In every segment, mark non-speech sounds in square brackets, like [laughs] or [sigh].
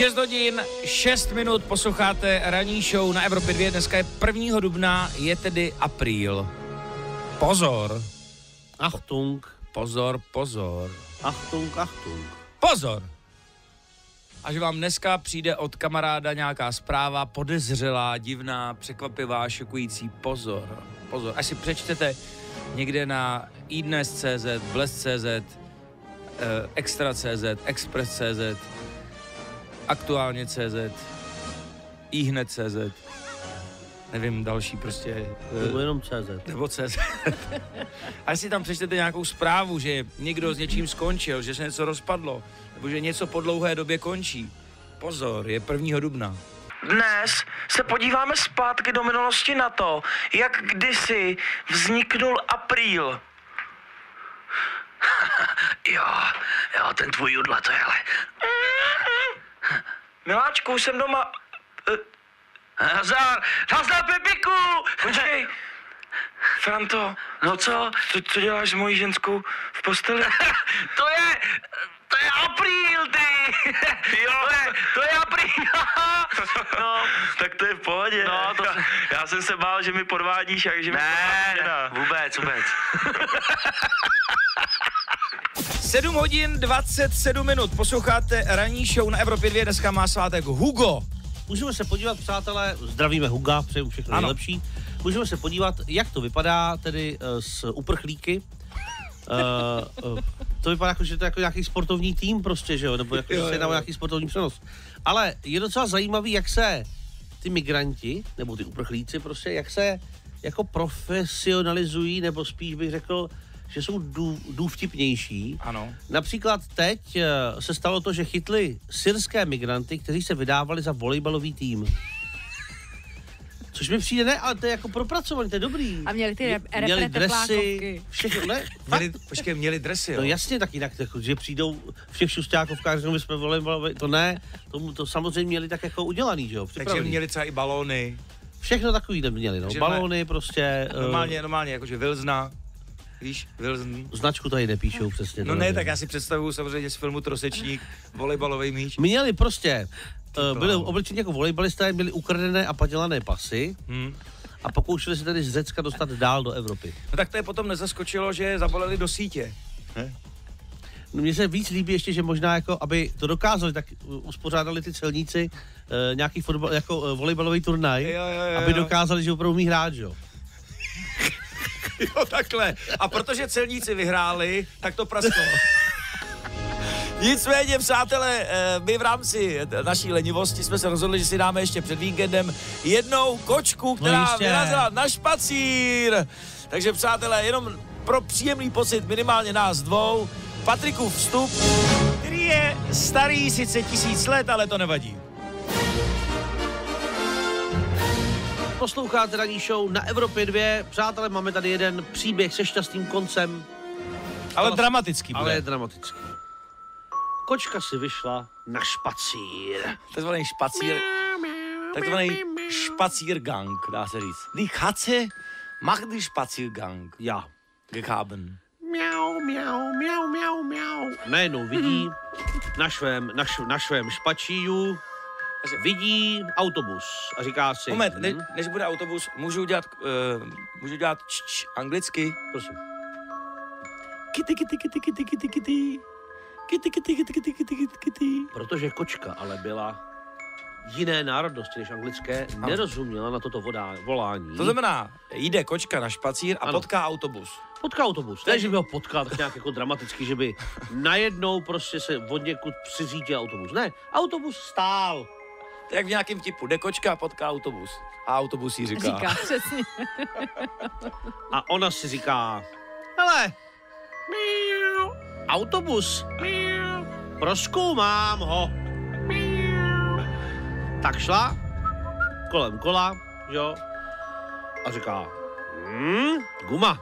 6 hodin, 6 minut posloucháte ranní show na Evropě 2. Dneska je 1. dubna, je tedy apríl. Pozor, Achtung, pozor, pozor, Achtung, Achtung. pozor. Až vám dneska přijde od kamaráda nějaká zpráva, podezřelá, divná, překvapivá, šokující, pozor, pozor. Až si přečtete někde na iDnes.cz, Blesk.cz, eh, Extra.cz, Express.cz, Aktuálně.cz, ihned.cz, nevím, další prostě, eh, Nebo jenom CZ. nebo CZ. [laughs] A si tam přečtete nějakou zprávu, že někdo s něčím skončil, že se něco rozpadlo, nebo že něco po dlouhé době končí. Pozor, je 1. dubna. Dnes se podíváme zpátky do minulosti na to, jak kdysi vzniknul apríl. [laughs] jo, jo, ten tvůj judla, to je ale... Miláčku, jsem doma... Eh, Nazar, nazdar Pepiku! Počkej, [laughs] Franto, No co? co, co děláš s mojí ženskou v posteli? [laughs] To je, to je apríl, ty! Jo. To je, to je apríl! [laughs] no, tak to je v pohodě. No, to já, se- já jsem se bál, že mi podvádíš a že mi ne, podvádíš žena. vůbec, vůbec. 7 hodin 27 minut, posloucháte ranní show na Evropě 2, dneska má svátek Hugo. Můžeme se podívat, přátelé, zdravíme Huga, přeju všechno Ano. nejlepší. Můžeme se podívat, jak to vypadá tedy uh, s uprchlíky. Uh, uh, to vypadá jako, že to je jako nějaký sportovní tým prostě, že jo, nebo jako, Jo, že se jedná o nějaký sportovní přenos. Ale je docela zajímavý, jak se ty migranti, nebo ty uprchlíci prostě, jak se jako profesionalizují, nebo spíš bych řekl, že jsou dů, důvtipnější. Ano. Například teď eh, se stalo to, že chytli syrské migranty, kteří se vydávali za volejbalový tým. Což mi přijde, ne, ale to je jako propracovaný, to je dobrý. A měli ty rep- Měli dresy, všechno, ne? [laughs] Měli, počkej, měli dresy, jo? No jasně, tak jinak, jako, že přijdou v těch šustákovkách, řeknou, my jsme volejbalové, to ne, to, to samozřejmě měli tak jako udělaný, že jo, Takže připravený. měli třeba i balóny. Všechno takový měli, no, Takže balóny prostě, Normálně, normálně, jakože Vilzna. Víš, Vilzn. značku tady nepíšou přesně. No ne, tak já si představuju samozřejmě z filmu Trosečník, volejbalový míč. Měli prostě, uh, byli oblečeni jako volejbalisté, měli ukradené a padělané pasy Hm. a pokoušeli se tedy z Řecka dostat dál do Evropy. No tak to je potom nezaskočilo, že je zabalili do sítě. No, Mně se víc líbí ještě, že možná jako, aby to dokázali, tak uspořádali ty celníci uh, nějaký fotbal, jako uh, volejbalový turnaj, Jo, jo, jo, aby dokázali, že opravdu umí hrát, že jo. [laughs] Jo, takhle. A protože celníci vyhráli, tak to prasklo. [laughs] Nicméně, přátelé, eh, my v rámci naší lenivosti jsme se rozhodli, že si dáme ještě před víkendem jednou kočku, která jistě. vyrazila na špacír. Takže, přátelé, jenom pro příjemný pocit minimálně nás dvou, Patrikův vstup, který je starý sice tisíc let, ale to nevadí. Posloucháte ranní show na Evropě 2. Přátelé, máme tady jeden příběh se šťastným koncem, Ale dramatický bude. ale je dramatický. Kočka si vyšla na špacír. Takzvaný špacír, takzvaný Spaziergang, dá se říct. Die Katze macht die Spaziergang Já. gehaben. Miau, miau, miau, miau, miau. Najednou vidí na svém, na, š, na svém špačíju vidí autobus a říká si... Moment, ne, hm, než bude autobus, můžu udělat, uh, můžu dělat č, č, anglicky? prosím. Kitty, kitty, kitty, kitty, kitty, kitty. Kitty, kitty, kitty, kitty, kitty, kitty, kitty. Protože kočka ale byla jiné národnosti než anglické, nerozuměla na toto vodá, volání. To znamená, jde kočka na špacír a Ano. potká autobus. Potká autobus. Ne, že by ho potkal tak nějak jako dramaticky, že by najednou prostě se od někud přiřítil autobus. Ne, autobus stál. To je jak v nějakém typu, jde kočka a potká autobus. A autobus jí říká. Říká, přesně. A ona si říká, hele, miau, autobus, miau, proskoumám ho. Miau. Tak šla kolem kola, jo, a říká, hm, guma,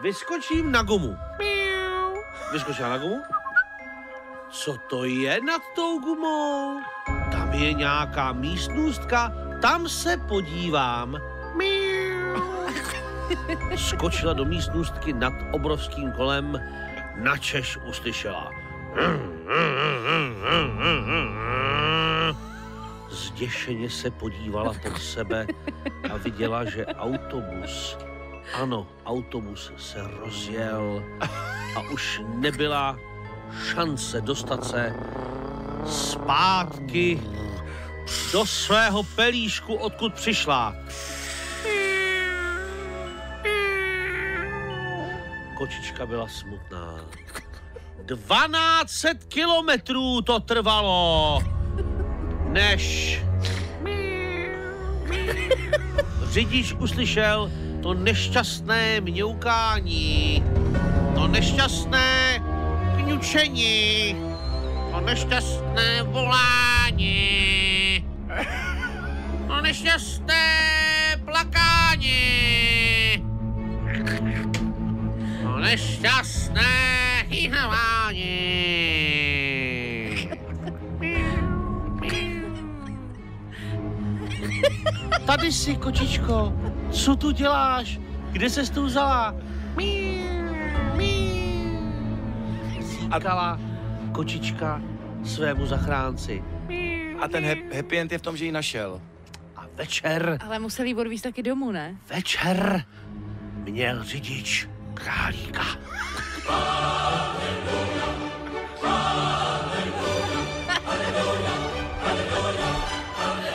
vyskočím na gumu. Miau. Vyskočila na gumu. Co to je nad tou gumou? Je nějaká místnostka, tam se podívám. Skočila do místnostky nad obrovským kolem, načež uslyšela. zděšeně se podívala pod sebe a viděla, že autobus, ano, autobus se rozjel a už nebyla šance dostat se zpátky do svého pelíšku, odkud přišla. Kočička byla smutná. 1200 kilometrů to trvalo, než řidič uslyšel to nešťastné mňoukání, to nešťastné kňučení, to nešťastné volání, nešťastné plakání, to nešťastné hýhavání. Tady jsi, kočičko. Co tu děláš? Kde se tu vzala? Říkala kočička svému zachránci. A ten hap- happy end je v tom, že ji našel. Večer, Ale musel jí odvízt taky domů, ne? večer měl řidič králíka.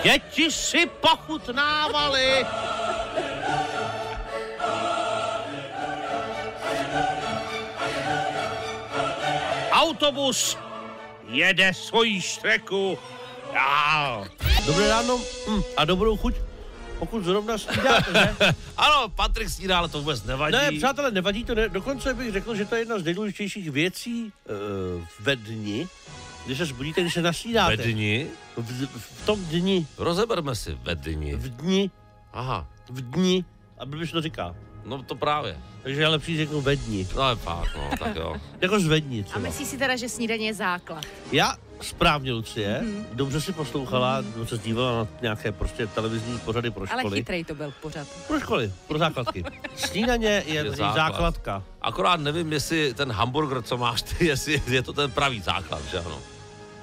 Děti si pochutnávali. Autobus jede svoji štreku. Já. Dobré ráno hm, a dobrou chuť, pokud zrovna snídáte, ne? [laughs] Ano, Patrik snídá, ale to vůbec nevadí. Ne, přátelé, nevadí to, ne, dokonce bych řekl, že to je jedna z nejdůležitějších věcí uh, ve dni, když se zbudíte, když se nasnídáte. Ve dni? V, v tom dni, Rozeberme si ve dni. v dni, Aha, v dni, a blbě to říká. no to právě. Takže je lepší řeknu ve dni. No je fakt, no, tak jo. [laughs] Jako zvedni A třeba. myslíš si teda, že snídaně je základ? Já správně, Lucie, Mhm. mm-hmm. dobře si poslouchala, mm-hmm. se dívala na nějaké prostě televizní pořady pro Ale školy. chytrej to byl pořád. Pro školy, pro základky. [laughs] Snídaně je, Je je základ. základka. Akorát nevím, jestli ten hamburger, co máš ty, [laughs] jestli je to ten pravý základ, že ano.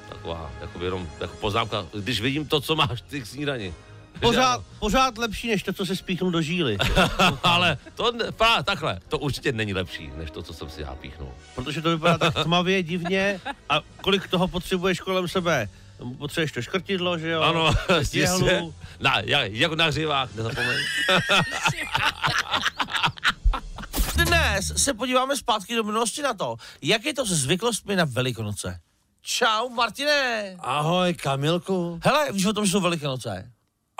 Taková, jako jenom jako poznámka, když vidím to, co máš ty k snídani. Pořád, pořád lepší, než to, co se spíchnu do žíly. [laughs] Ale to, právě takhle, to určitě není lepší, než to, co jsem si já píchnul. protože to vypadá tak tmavě, divně a kolik toho potřebuješ kolem sebe. Potřebuješ to škrtidlo, že jo? Ano, [laughs] jistě. Na, jak, jako na hřivách, nezapomeň. [laughs] Dnes se podíváme zpátky do minulosti na to, jak je to se zvyklostmi na Velikonoce. Čau, Martine. Ahoj, Kamilku. Hele, víš o tom, že jsou Velikonoce?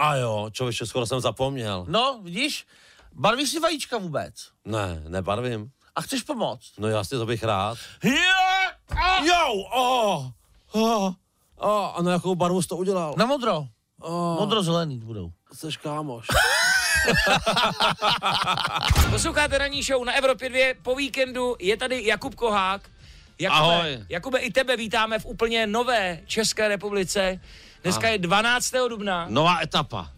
A jo, člověče, skoro jsem zapomněl. No, vidíš, barvíš si vajíčka vůbec. Ne, nebarvím. A chceš pomoct? No jasně, to bych rád. Jo! Jo, o, o, o, a na jakou barvu jsi to udělal? Na modro. O, Modro-zelený budou. Jsi kámoš. [laughs] Posloucháte ranní show na Evropě 2 po víkendu. Je tady Jakub Kohák. Jakube, Ahoj. Jakube, i tebe vítáme v úplně nové České republice. Dneska je 12. dubna. Nová etapa.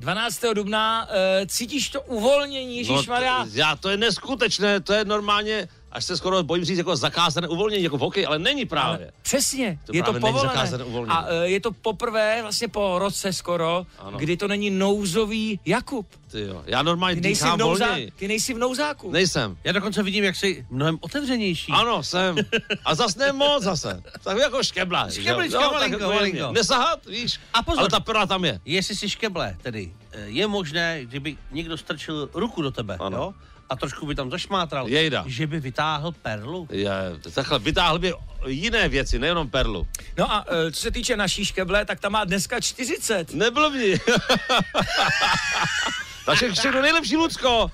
12. dubna. Uh, cítíš to uvolnění, Ježišmarja? No, t- já, to je neskutečné, to je normálně, až se skoro bojím říct, jako zakázané uvolnění, jako v hokeji, ale není právě. Ale Přesně, To je to právě není povolené. zakázané uvolnění. A uh, je to poprvé, vlastně po roce skoro, Ano. kdy to není nouzový Jakub. Ty jo. Já normálně Ty nejsi, v volněji. ty nejsi v nouzáku. Nejsem. Já dokonce vidím, jak jsi mnohem otevřenější. Ano, jsem. A zas ne moc zase. Tak jako škebla. Škeblička, malinko, jako jemně. malinko. Nesahat, víš. A pozor. Ale ta pera tam je. Jestli si škeble, tedy eh, je možné, kdyby někdo strčil ruku do tebe, Ano. jo? A trošku by tam zašmátral, Jejda. že by vytáhl perlu. Je, takhle vytáhl by jiné věci, nejenom perlu. No a uh, co se týče naší škeble, tak ta má dneska 40. Neblbni. [laughs] Takže všechno nejlepší, Lucko.